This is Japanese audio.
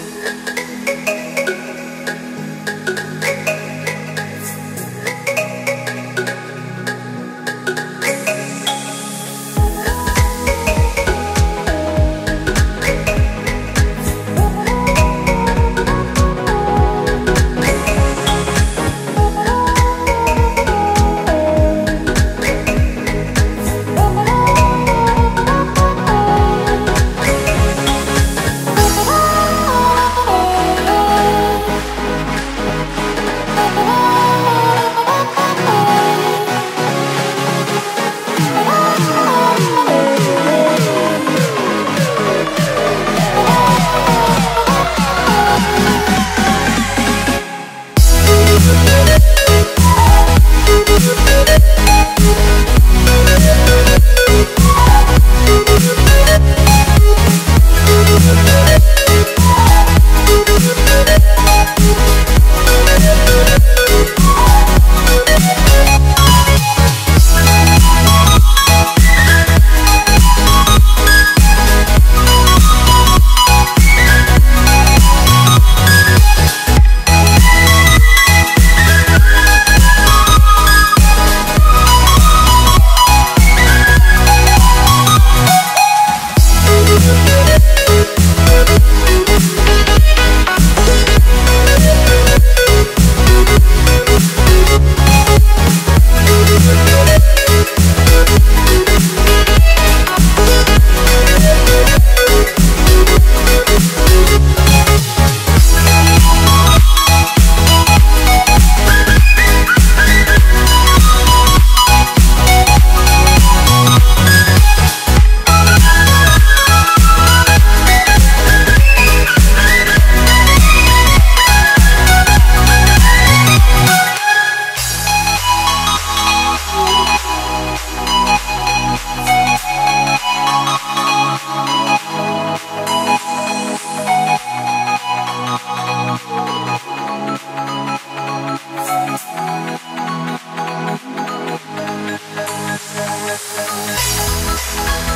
thank you